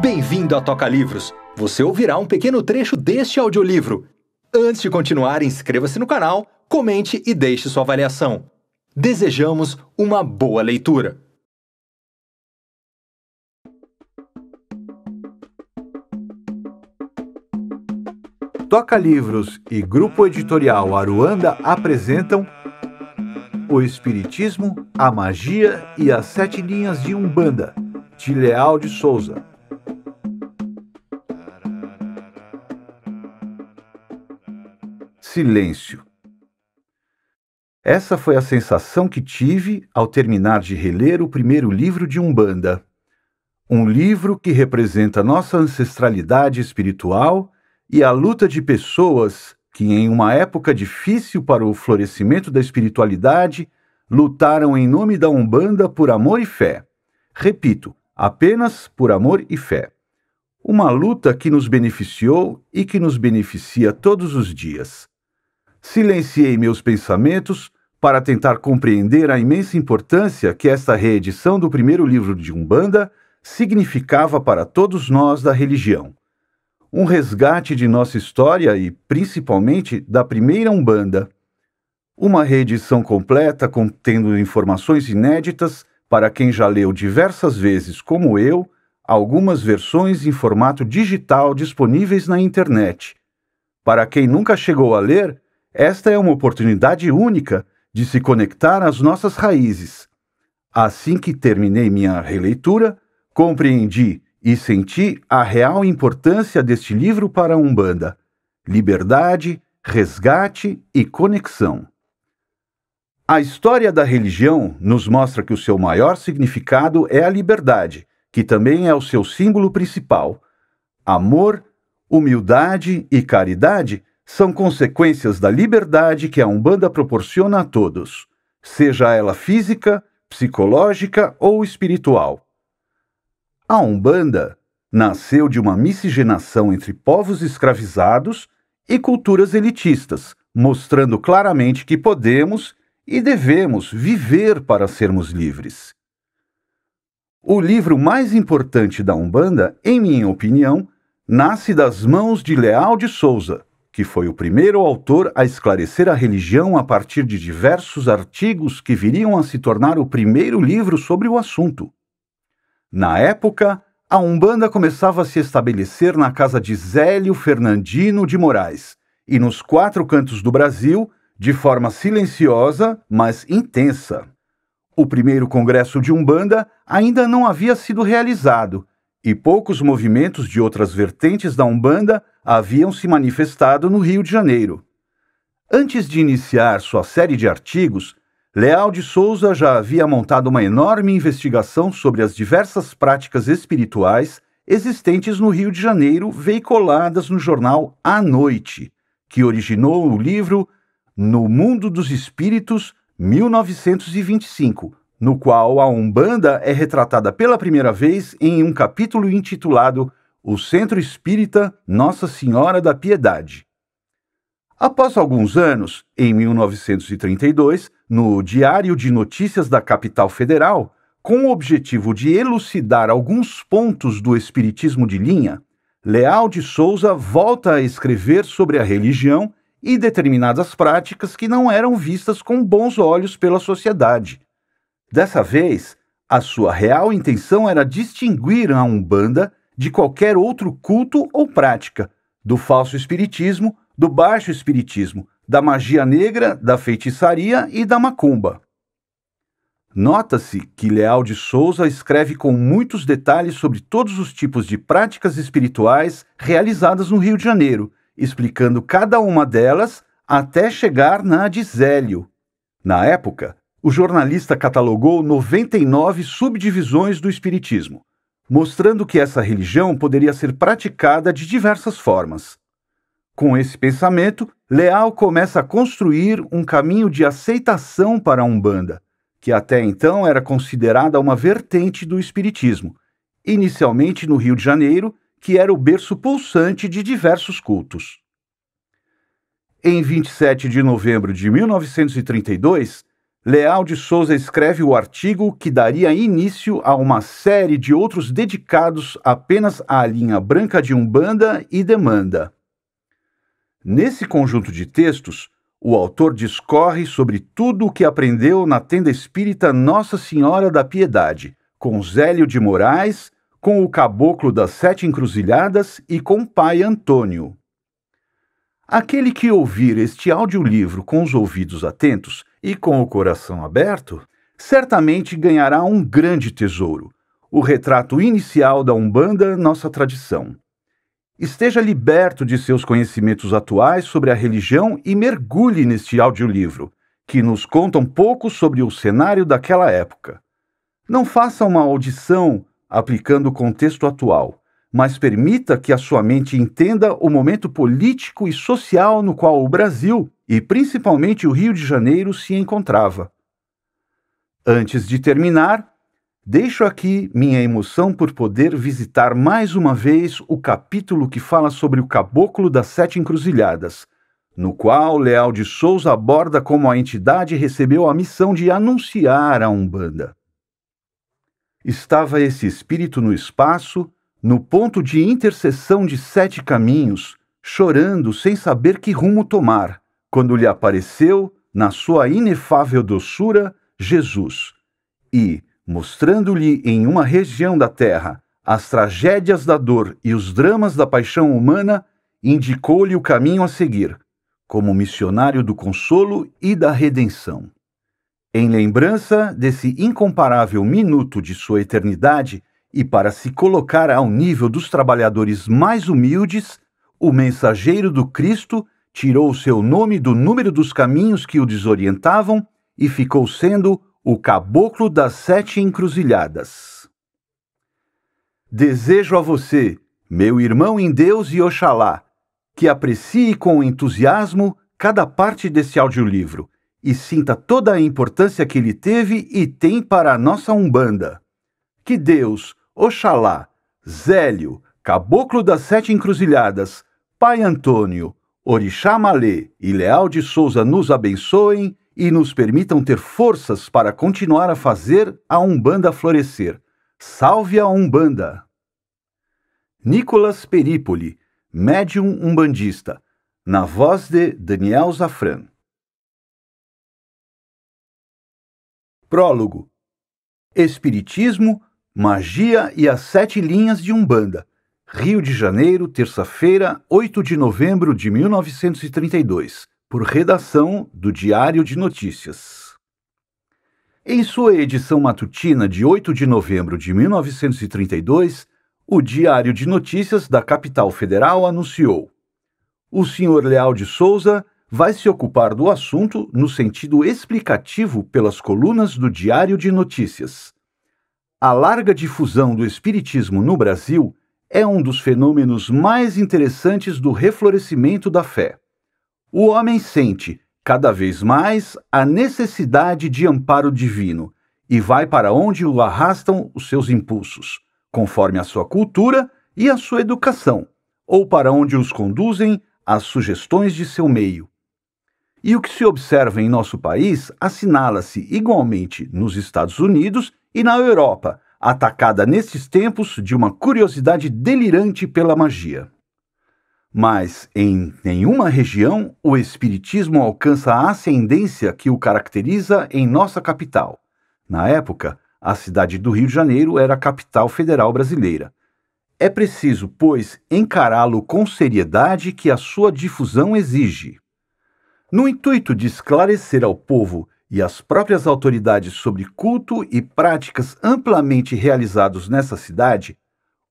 Bem-vindo a Toca Livros. Você ouvirá um pequeno trecho deste audiolivro. Antes de continuar, inscreva-se no canal, comente e deixe sua avaliação. Desejamos uma boa leitura. Toca Livros e Grupo Editorial Aruanda apresentam O Espiritismo, a Magia e as Sete Linhas de Umbanda, de Leal de Souza. Silêncio. Essa foi a sensação que tive ao terminar de reler o primeiro livro de Umbanda. Um livro que representa nossa ancestralidade espiritual e a luta de pessoas que, em uma época difícil para o florescimento da espiritualidade, lutaram em nome da Umbanda por amor e fé. Repito, apenas por amor e fé. Uma luta que nos beneficiou e que nos beneficia todos os dias. Silenciei meus pensamentos para tentar compreender a imensa importância que esta reedição do primeiro livro de Umbanda significava para todos nós da religião um resgate de nossa história e, principalmente, da primeira Umbanda. Uma reedição completa contendo informações inéditas para quem já leu diversas vezes, como eu, algumas versões em formato digital disponíveis na internet. Para quem nunca chegou a ler, esta é uma oportunidade única de se conectar às nossas raízes. Assim que terminei minha releitura, compreendi e senti a real importância deste livro para a Umbanda: liberdade, resgate e conexão. A história da religião nos mostra que o seu maior significado é a liberdade, que também é o seu símbolo principal. Amor, humildade e caridade são consequências da liberdade que a Umbanda proporciona a todos, seja ela física, psicológica ou espiritual. A Umbanda nasceu de uma miscigenação entre povos escravizados e culturas elitistas, mostrando claramente que podemos e devemos viver para sermos livres. O livro mais importante da Umbanda, em minha opinião, nasce das mãos de Leal de Souza, que foi o primeiro autor a esclarecer a religião a partir de diversos artigos que viriam a se tornar o primeiro livro sobre o assunto. Na época, a Umbanda começava a se estabelecer na casa de Zélio Fernandino de Moraes e nos quatro cantos do Brasil, de forma silenciosa, mas intensa. O primeiro congresso de Umbanda ainda não havia sido realizado e poucos movimentos de outras vertentes da Umbanda haviam se manifestado no Rio de Janeiro. Antes de iniciar sua série de artigos, Leal de Souza já havia montado uma enorme investigação sobre as diversas práticas espirituais existentes no Rio de Janeiro, veiculadas no jornal A Noite, que originou o livro No Mundo dos Espíritos, 1925, no qual a Umbanda é retratada pela primeira vez em um capítulo intitulado O Centro Espírita Nossa Senhora da Piedade. Após alguns anos, em 1932, no Diário de Notícias da Capital Federal, com o objetivo de elucidar alguns pontos do Espiritismo de linha, Leal de Souza volta a escrever sobre a religião e determinadas práticas que não eram vistas com bons olhos pela sociedade. Dessa vez, a sua real intenção era distinguir a Umbanda de qualquer outro culto ou prática, do falso espiritismo do baixo espiritismo, da magia negra, da feitiçaria e da macumba. Nota-se que Leal de Souza escreve com muitos detalhes sobre todos os tipos de práticas espirituais realizadas no Rio de Janeiro, explicando cada uma delas até chegar na de Zélio. Na época, o jornalista catalogou 99 subdivisões do Espiritismo, mostrando que essa religião poderia ser praticada de diversas formas. Com esse pensamento, Leal começa a construir um caminho de aceitação para a Umbanda, que até então era considerada uma vertente do Espiritismo, inicialmente no Rio de Janeiro, que era o berço pulsante de diversos cultos. Em 27 de novembro de 1932, Leal de Souza escreve o artigo que daria início a uma série de outros dedicados apenas à linha branca de Umbanda e Demanda. Nesse conjunto de textos, o autor discorre sobre tudo o que aprendeu na tenda espírita Nossa Senhora da Piedade, com Zélio de Moraes, com o caboclo das Sete Encruzilhadas e com Pai Antônio. Aquele que ouvir este audiolivro com os ouvidos atentos e com o coração aberto, certamente ganhará um grande tesouro, o retrato inicial da Umbanda, nossa tradição. Esteja liberto de seus conhecimentos atuais sobre a religião e mergulhe neste audiolivro, que nos conta um pouco sobre o cenário daquela época. Não faça uma audição aplicando o contexto atual, mas permita que a sua mente entenda o momento político e social no qual o Brasil, e principalmente o Rio de Janeiro, se encontrava. Antes de terminar, Deixo aqui minha emoção por poder visitar mais uma vez o capítulo que fala sobre o Caboclo das Sete Encruzilhadas, no qual Leal de Souza aborda como a entidade recebeu a missão de anunciar a Umbanda. Estava esse espírito no espaço, no ponto de interseção de sete caminhos, chorando sem saber que rumo tomar, quando lhe apareceu, na sua inefável doçura, Jesus. E, mostrando-lhe em uma região da terra as tragédias da dor e os dramas da paixão humana, indicou-lhe o caminho a seguir, como missionário do consolo e da redenção. Em lembrança desse incomparável minuto de sua eternidade e para se colocar ao nível dos trabalhadores mais humildes, o mensageiro do Cristo tirou seu nome do número dos caminhos que o desorientavam e ficou sendo o Caboclo das Sete Encruzilhadas. Desejo a você, meu irmão em Deus e Oxalá, que aprecie com entusiasmo cada parte desse audiolivro e sinta toda a importância que ele teve e tem para a nossa Umbanda. Que Deus, Oxalá, Zélio, Caboclo das Sete Encruzilhadas, Pai Antônio, Orixá Malê e Leal de Souza nos abençoem e nos permitam ter forças para continuar a fazer a Umbanda florescer. Salve a Umbanda! Nicolas Peripoli, médium umbandista, na voz de Daniel Zafran. Prólogo: Espiritismo, Magia e as Sete Linhas de Umbanda. Rio de Janeiro, terça-feira, 8 de novembro de 1932 por redação do Diário de Notícias. Em sua edição matutina de 8 de novembro de 1932, o Diário de Notícias da capital federal anunciou: o senhor Leal de Souza vai se ocupar do assunto no sentido explicativo pelas colunas do Diário de Notícias. A larga difusão do espiritismo no Brasil é um dos fenômenos mais interessantes do reflorescimento da fé o homem sente, cada vez mais, a necessidade de amparo divino e vai para onde o arrastam os seus impulsos, conforme a sua cultura e a sua educação, ou para onde os conduzem as sugestões de seu meio. E o que se observa em nosso país assinala-se igualmente nos Estados Unidos e na Europa, atacada nestes tempos de uma curiosidade delirante pela magia. Mas em nenhuma região o Espiritismo alcança a ascendência que o caracteriza em nossa capital. Na época, a cidade do Rio de Janeiro era a capital federal brasileira. É preciso, pois, encará-lo com seriedade que a sua difusão exige. No intuito de esclarecer ao povo e às próprias autoridades sobre culto e práticas amplamente realizados nessa cidade,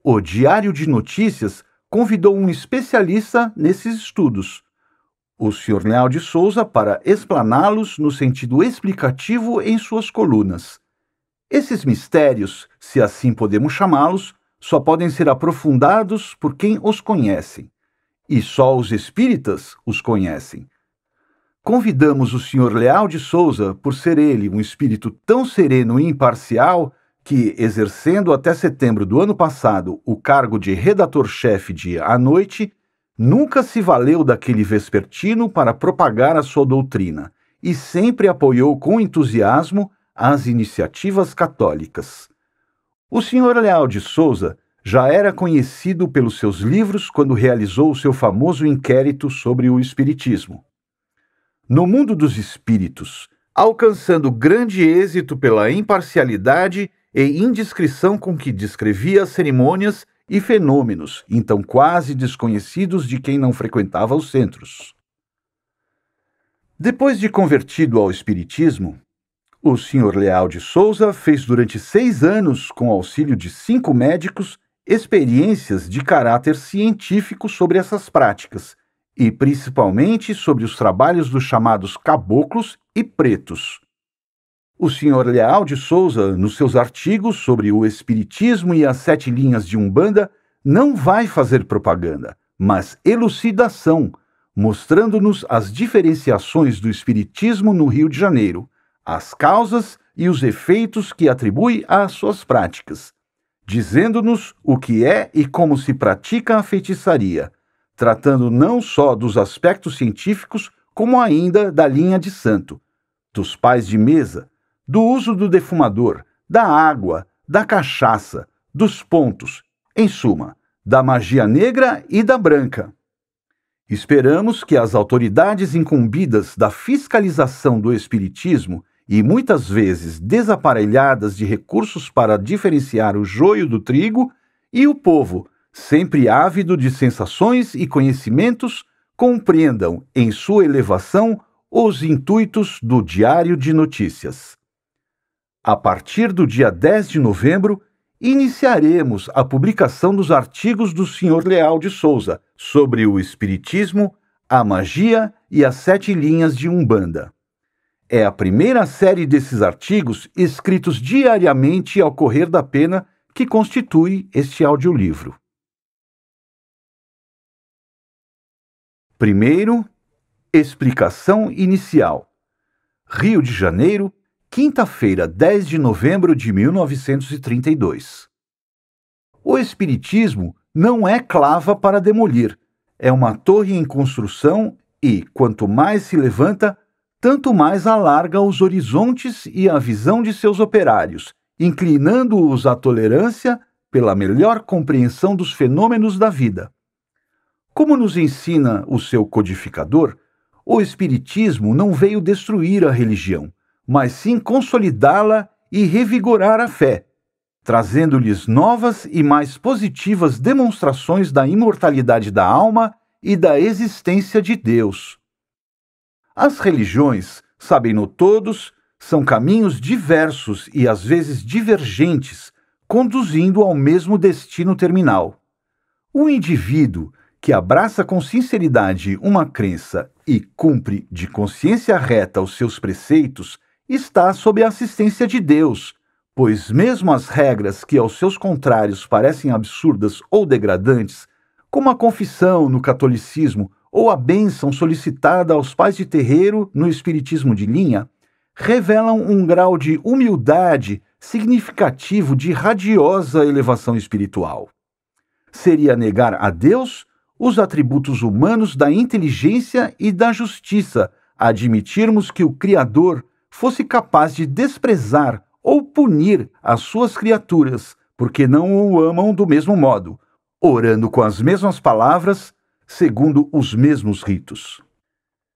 o Diário de Notícias convidou um especialista nesses estudos, o Sr. Leal de Souza, para explaná-los no sentido explicativo em suas colunas. Esses mistérios, se assim podemos chamá-los, só podem ser aprofundados por quem os conhece, e só os espíritas os conhecem. Convidamos o Sr. Leal de Souza, por ser ele um espírito tão sereno e imparcial, que, exercendo até setembro do ano passado o cargo de redator-chefe de A Noite, nunca se valeu daquele vespertino para propagar a sua doutrina, e sempre apoiou com entusiasmo as iniciativas católicas. O Sr. Leal de Souza já era conhecido pelos seus livros quando realizou o seu famoso inquérito sobre o Espiritismo. No mundo dos espíritos, alcançando grande êxito pela imparcialidade e indiscrição com que descrevia as cerimônias e fenômenos, então quase desconhecidos de quem não frequentava os centros. Depois de convertido ao Espiritismo, o Sr. Leal de Souza fez durante seis anos, com auxílio de cinco médicos, experiências de caráter científico sobre essas práticas, e principalmente sobre os trabalhos dos chamados caboclos e pretos. O Sr. Leal de Souza, nos seus artigos sobre o Espiritismo e as sete linhas de Umbanda, não vai fazer propaganda, mas elucidação mostrando-nos as diferenciações do Espiritismo no Rio de Janeiro, as causas e os efeitos que atribui às suas práticas, dizendo-nos o que é e como se pratica a feitiçaria, tratando não só dos aspectos científicos, como ainda da linha de santo, dos pais de mesa, do uso do defumador, da água, da cachaça, dos pontos, em suma, da magia negra e da branca. Esperamos que as autoridades incumbidas da fiscalização do Espiritismo e muitas vezes desaparelhadas de recursos para diferenciar o joio do trigo e o povo, sempre ávido de sensações e conhecimentos, compreendam em sua elevação os intuitos do Diário de Notícias. A partir do dia 10 de novembro, iniciaremos a publicação dos artigos do Sr. Leal de Souza sobre o Espiritismo, a magia e as sete linhas de Umbanda. É a primeira série desses artigos escritos diariamente ao correr da pena que constitui este audiolivro. Primeiro, explicação inicial. Rio de Janeiro, quinta-feira, 10 de novembro de 1932. O Espiritismo não é clava para demolir, é uma torre em construção e, quanto mais se levanta, tanto mais alarga os horizontes e a visão de seus operários, inclinando-os à tolerância pela melhor compreensão dos fenômenos da vida. Como nos ensina o seu codificador, o Espiritismo não veio destruir a religião, mas sim consolidá-la e revigorar a fé, trazendo-lhes novas e mais positivas demonstrações da imortalidade da alma e da existência de Deus. As religiões, sabem-no todos, são caminhos diversos e às vezes divergentes, conduzindo ao mesmo destino terminal. O indivíduo que abraça com sinceridade uma crença e cumpre de consciência reta os seus preceitos está sob a assistência de Deus, pois mesmo as regras que aos seus contrários parecem absurdas ou degradantes, como a confissão no catolicismo ou a bênção solicitada aos pais de terreiro no espiritismo de linha, revelam um grau de humildade significativo de radiosa elevação espiritual. Seria negar a Deus os atributos humanos da inteligência e da justiça, admitirmos que o Criador fosse capaz de desprezar ou punir as suas criaturas, porque não o amam do mesmo modo, orando com as mesmas palavras, segundo os mesmos ritos.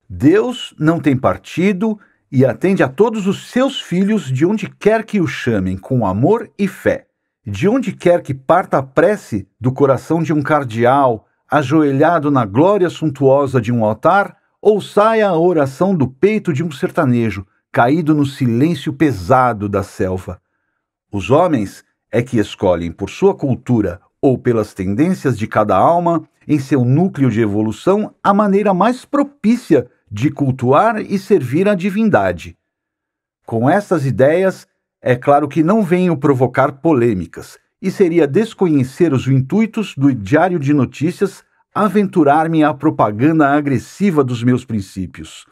Deus não tem partido e atende a todos os seus filhos de onde quer que o chamem com amor e fé, de onde quer que parta a prece do coração de um cardeal ajoelhado na glória suntuosa de um altar, ou saia a oração do peito de um sertanejo, caído no silêncio pesado da selva. Os homens é que escolhem por sua cultura ou pelas tendências de cada alma em seu núcleo de evolução a maneira mais propícia de cultuar e servir a divindade. Com essas ideias, é claro que não venho provocar polêmicas, e seria desconhecer os intuitos do Diário de Notícias aventurar-me à propaganda agressiva dos meus princípios.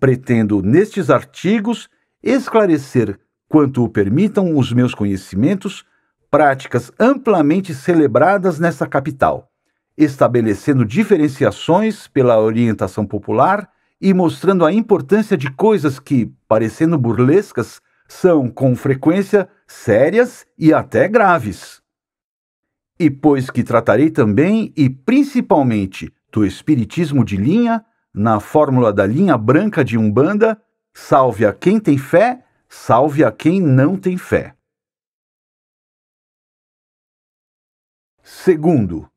Pretendo, nestes artigos, esclarecer, quanto o permitam os meus conhecimentos, práticas amplamente celebradas nessa capital, estabelecendo diferenciações pela orientação popular e mostrando a importância de coisas que, parecendo burlescas, são com frequência sérias e até graves. E pois que tratarei também e principalmente do espiritismo de linha, na fórmula da linha branca de Umbanda, salve a quem tem fé, salve a quem não tem fé. Segundo,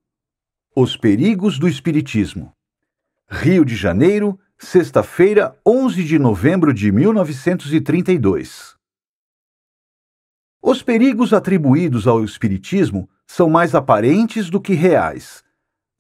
os perigos do espiritismo. Rio de Janeiro, sexta-feira, 11 de novembro de 1932. Os perigos atribuídos ao Espiritismo são mais aparentes do que reais.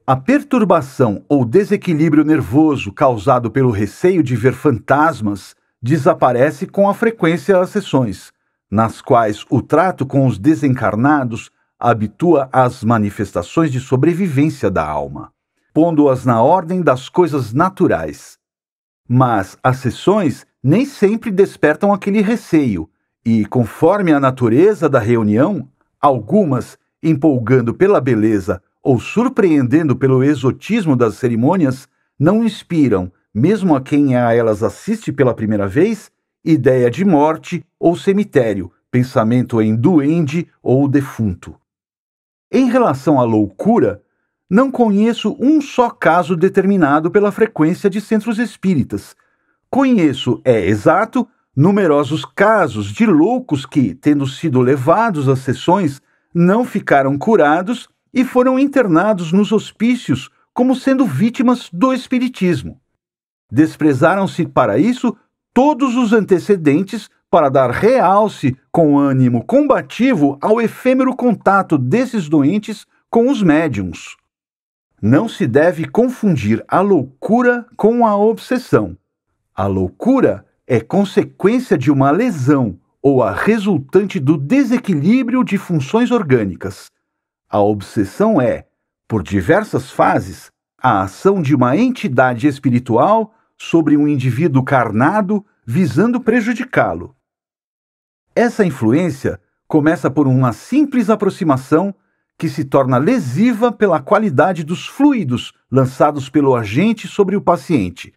A perturbação ou desequilíbrio nervoso causado pelo receio de ver fantasmas desaparece com a frequência às sessões, nas quais o trato com os desencarnados habitua às manifestações de sobrevivência da alma, pondo-as na ordem das coisas naturais. Mas as sessões nem sempre despertam aquele receio, e, conforme a natureza da reunião, algumas, empolgando pela beleza ou surpreendendo pelo exotismo das cerimônias, não inspiram, mesmo a quem a elas assiste pela primeira vez, ideia de morte ou cemitério, pensamento em duende ou defunto. Em relação à loucura, não conheço um só caso determinado pela frequência de centros espíritas. Conheço, é exato, numerosos casos de loucos que, tendo sido levados às sessões, não ficaram curados e foram internados nos hospícios como sendo vítimas do espiritismo. Desprezaram-se para isso todos os antecedentes para dar realce com ânimo combativo ao efêmero contato desses doentes com os médiums. Não se deve confundir a loucura com a obsessão. A loucura é consequência de uma lesão ou a resultante do desequilíbrio de funções orgânicas. A obsessão é, por diversas fases, a ação de uma entidade espiritual sobre um indivíduo carnado visando prejudicá-lo. Essa influência começa por uma simples aproximação que se torna lesiva pela qualidade dos fluidos lançados pelo agente sobre o paciente,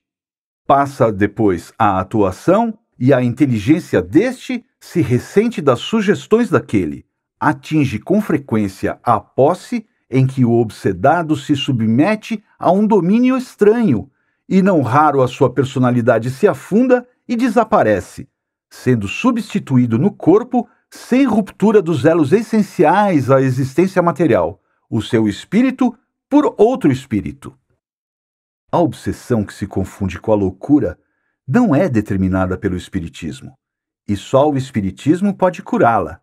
Passa depois à atuação e a inteligência deste se ressente das sugestões daquele. Atinge com frequência a posse em que o obsedado se submete a um domínio estranho, e não raro a sua personalidade se afunda e desaparece, sendo substituído no corpo sem ruptura dos elos essenciais à existência material, o seu espírito por outro espírito. A obsessão que se confunde com a loucura não é determinada pelo Espiritismo, e só o Espiritismo pode curá-la.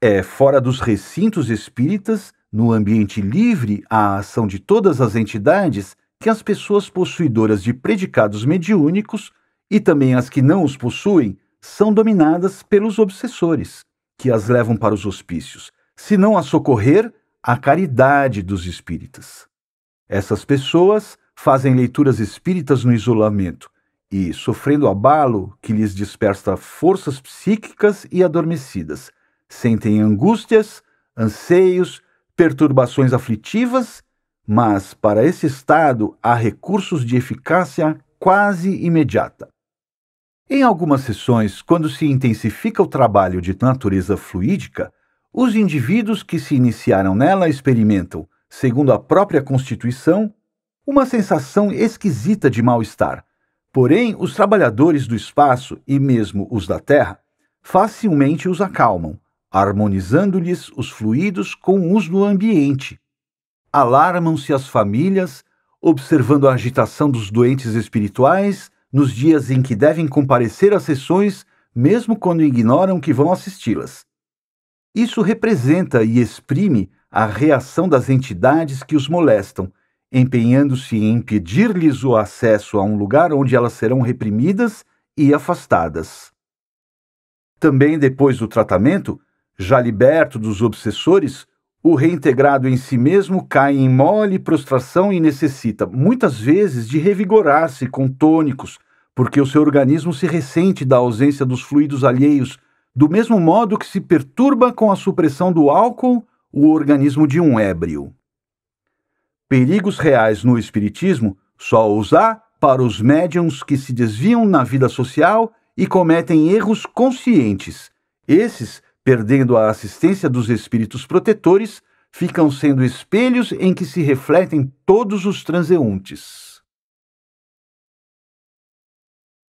É fora dos recintos espíritas, no ambiente livre à ação de todas as entidades, que as pessoas possuidoras de predicados mediúnicos e também as que não os possuem são dominadas pelos obsessores, que as levam para os hospícios, se não a socorrer a caridade dos espíritas. Essas pessoas fazem leituras espíritas no isolamento e, sofrendo abalo que lhes dispersa forças psíquicas e adormecidas, sentem angústias, anseios, perturbações aflitivas, mas para esse estado há recursos de eficácia quase imediata. Em algumas sessões, quando se intensifica o trabalho de natureza fluídica, os indivíduos que se iniciaram nela experimentam, segundo a própria constituição, uma sensação esquisita de mal-estar. Porém, os trabalhadores do espaço e mesmo os da Terra facilmente os acalmam, harmonizando-lhes os fluidos com os do ambiente. Alarmam-se as famílias, observando a agitação dos doentes espirituais nos dias em que devem comparecer às sessões, mesmo quando ignoram que vão assisti-las. Isso representa e exprime a reação das entidades que os molestam empenhando-se em impedir-lhes o acesso a um lugar onde elas serão reprimidas e afastadas. Também depois do tratamento, já liberto dos obsessores, o reintegrado em si mesmo cai em mole prostração e necessita, muitas vezes, de revigorar-se com tônicos, porque o seu organismo se ressente da ausência dos fluidos alheios, do mesmo modo que se perturba com a supressão do álcool o organismo de um ébrio perigos reais no Espiritismo só os há para os médiums que se desviam na vida social e cometem erros conscientes. Esses, perdendo a assistência dos espíritos protetores, ficam sendo espelhos em que se refletem todos os transeuntes.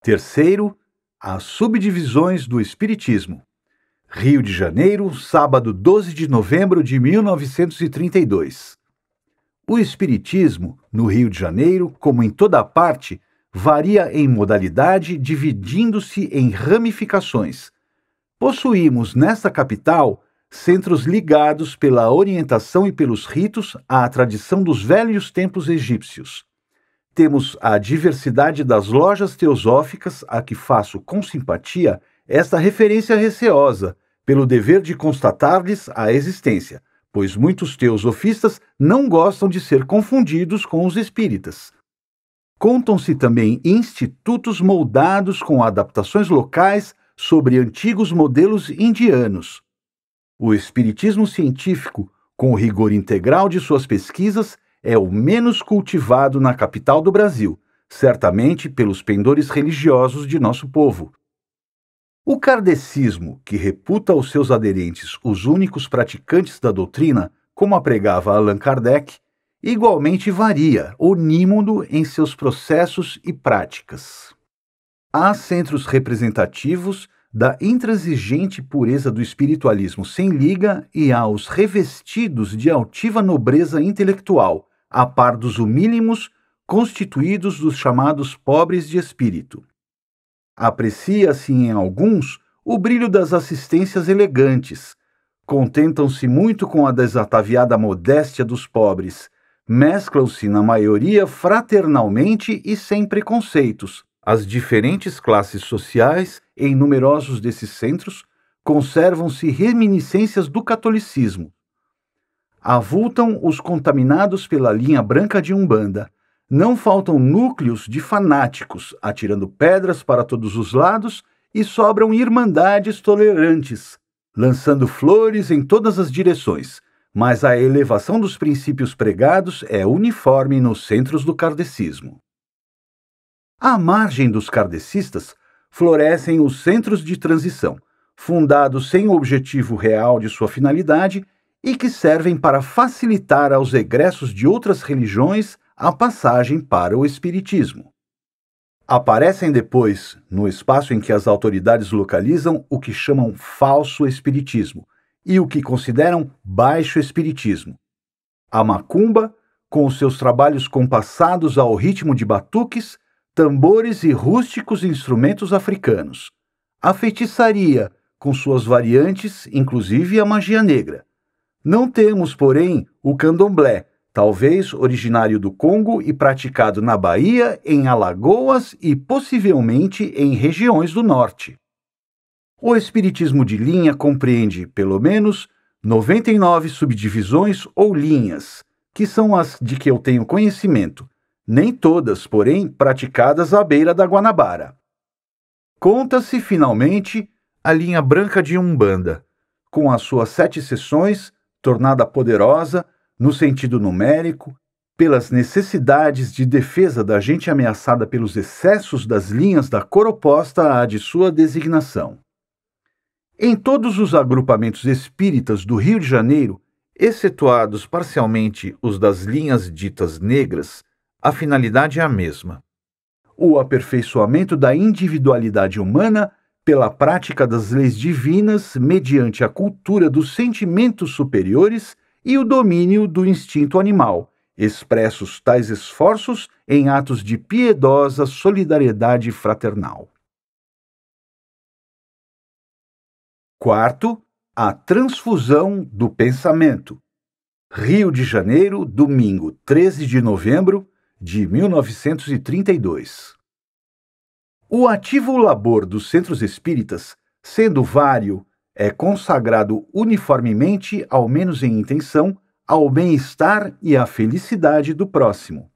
Terceiro, as subdivisões do Espiritismo. Rio de Janeiro, sábado 12 de novembro de 1932. O Espiritismo, no Rio de Janeiro, como em toda parte, varia em modalidade, dividindo-se em ramificações. Possuímos nesta capital centros ligados pela orientação e pelos ritos à tradição dos velhos tempos egípcios. Temos a diversidade das lojas teosóficas a que faço com simpatia esta referência receosa, pelo dever de constatar-lhes a existência, pois muitos teosofistas não gostam de ser confundidos com os espíritas. Contam-se também institutos moldados com adaptações locais sobre antigos modelos indianos. O espiritismo científico, com o rigor integral de suas pesquisas, é o menos cultivado na capital do Brasil, certamente pelos pendores religiosos de nosso povo. O kardecismo, que reputa aos seus aderentes os únicos praticantes da doutrina, como a pregava Allan Kardec, igualmente varia, onímodo em seus processos e práticas. Há centros representativos da intransigente pureza do espiritualismo sem liga e há os revestidos de altiva nobreza intelectual, a par dos humílimos constituídos dos chamados pobres de espírito. Aprecia-se em alguns o brilho das assistências elegantes. Contentam-se muito com a desataviada modéstia dos pobres. Mesclam-se, na maioria, fraternalmente e sem preconceitos. As diferentes classes sociais, em numerosos desses centros, conservam-se reminiscências do catolicismo. Avultam os contaminados pela linha branca de Umbanda, não faltam núcleos de fanáticos atirando pedras para todos os lados e sobram irmandades tolerantes, lançando flores em todas as direções, mas a elevação dos princípios pregados é uniforme nos centros do kardecismo. À margem dos kardecistas, florescem os centros de transição, fundados sem o objetivo real de sua finalidade e que servem para facilitar aos egressos de outras religiões a passagem para o Espiritismo. Aparecem depois, no espaço em que as autoridades localizam o que chamam falso Espiritismo e o que consideram baixo Espiritismo. A macumba, com seus trabalhos compassados ao ritmo de batuques, tambores e rústicos instrumentos africanos. A feitiçaria, com suas variantes, inclusive a magia negra. Não temos, porém, o candomblé, talvez originário do Congo e praticado na Bahia, em Alagoas e possivelmente em regiões do norte. O espiritismo de linha compreende, pelo menos, 99 subdivisões ou linhas, que são as de que eu tenho conhecimento, nem todas, porém, praticadas à beira da Guanabara. Conta-se, finalmente, a linha branca de Umbanda, com as suas sete sessões, tornada poderosa, no sentido numérico, pelas necessidades de defesa da gente ameaçada pelos excessos das linhas da cor oposta à de sua designação. Em todos os agrupamentos espíritas do Rio de Janeiro, excetuados parcialmente os das linhas ditas negras, a finalidade é a mesma: o aperfeiçoamento da individualidade humana pela prática das leis divinas mediante a cultura dos sentimentos superiores e o domínio do instinto animal, expressos tais esforços em atos de piedosa solidariedade fraternal. Quarto, a transfusão do pensamento. Rio de Janeiro, domingo 13 de novembro de 1932. O ativo labor dos centros espíritas, sendo vário é consagrado uniformemente, ao menos em intenção, ao bem-estar e à felicidade do próximo.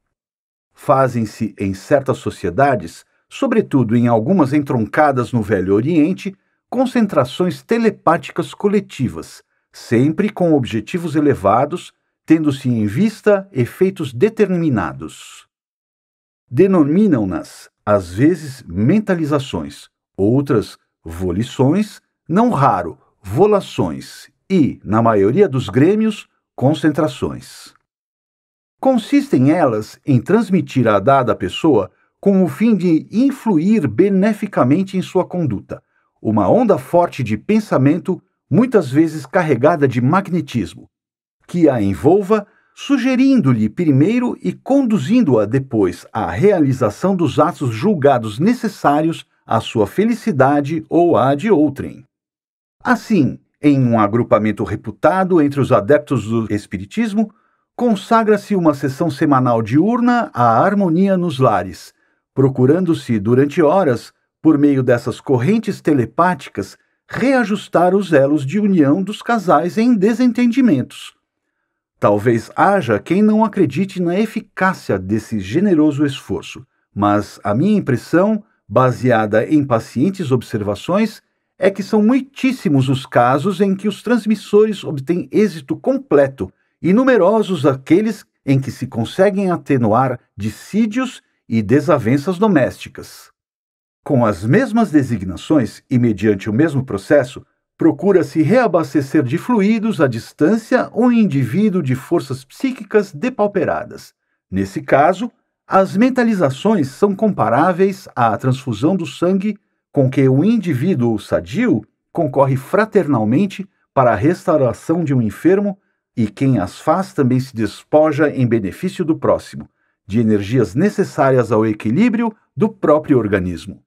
Fazem-se em certas sociedades, sobretudo em algumas entroncadas no Velho Oriente, concentrações telepáticas coletivas, sempre com objetivos elevados, tendo-se em vista efeitos determinados. Denominam-nas, às vezes, mentalizações, outras, volições, não raro, volações e, na maioria dos grêmios, concentrações. Consistem elas em transmitir à dada pessoa com o fim de influir beneficamente em sua conduta, uma onda forte de pensamento, muitas vezes carregada de magnetismo, que a envolva, sugerindo-lhe primeiro e conduzindo-a depois à realização dos atos julgados necessários à sua felicidade ou à de outrem. Assim, em um agrupamento reputado entre os adeptos do Espiritismo, consagra-se uma sessão semanal diurna à harmonia nos lares, procurando-se, durante horas, por meio dessas correntes telepáticas, reajustar os elos de união dos casais em desentendimentos. Talvez haja quem não acredite na eficácia desse generoso esforço, mas a minha impressão, baseada em pacientes observações, é que são muitíssimos os casos em que os transmissores obtêm êxito completo e numerosos aqueles em que se conseguem atenuar dissídios e desavenças domésticas. Com as mesmas designações e mediante o mesmo processo, procura-se reabastecer de fluidos à distância um indivíduo de forças psíquicas depauperadas. Nesse caso, as mentalizações são comparáveis à transfusão do sangue com que um indivíduo sadio concorre fraternalmente para a restauração de um enfermo e quem as faz também se despoja em benefício do próximo, de energias necessárias ao equilíbrio do próprio organismo.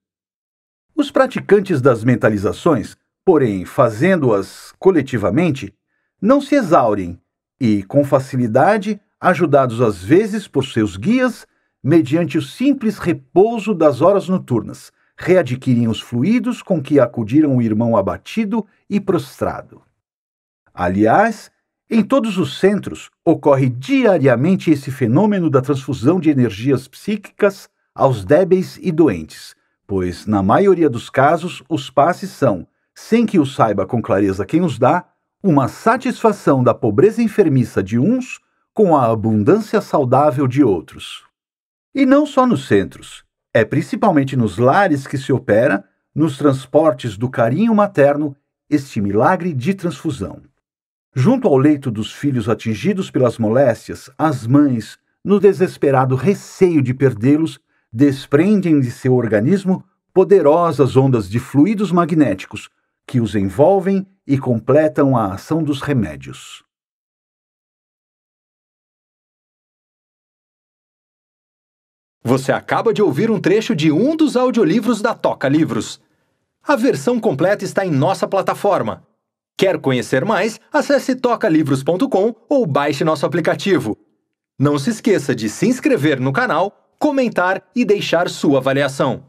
Os praticantes das mentalizações, porém, fazendo-as coletivamente, não se exaurem e, com facilidade, ajudados às vezes por seus guias, mediante o simples repouso das horas noturnas, readquirem os fluidos com que acudiram o irmão abatido e prostrado. Aliás, em todos os centros ocorre diariamente esse fenômeno da transfusão de energias psíquicas aos débeis e doentes, pois, na maioria dos casos, os passes são, sem que o saiba com clareza quem os dá, uma satisfação da pobreza enfermiça de uns com a abundância saudável de outros. E não só nos centros, é principalmente nos lares que se opera, nos transportes do carinho materno, este milagre de transfusão. Junto ao leito dos filhos atingidos pelas moléstias, as mães, no desesperado receio de perdê-los, desprendem de seu organismo poderosas ondas de fluidos magnéticos que os envolvem e completam a ação dos remédios. Você acaba de ouvir um trecho de um dos audiolivros da Toca Livros. A versão completa está em nossa plataforma Quer conhecer mais? Acesse tocalivros.com ou baixe nosso aplicativo. Não se esqueça de se inscrever no canal, comentar e deixar sua avaliação.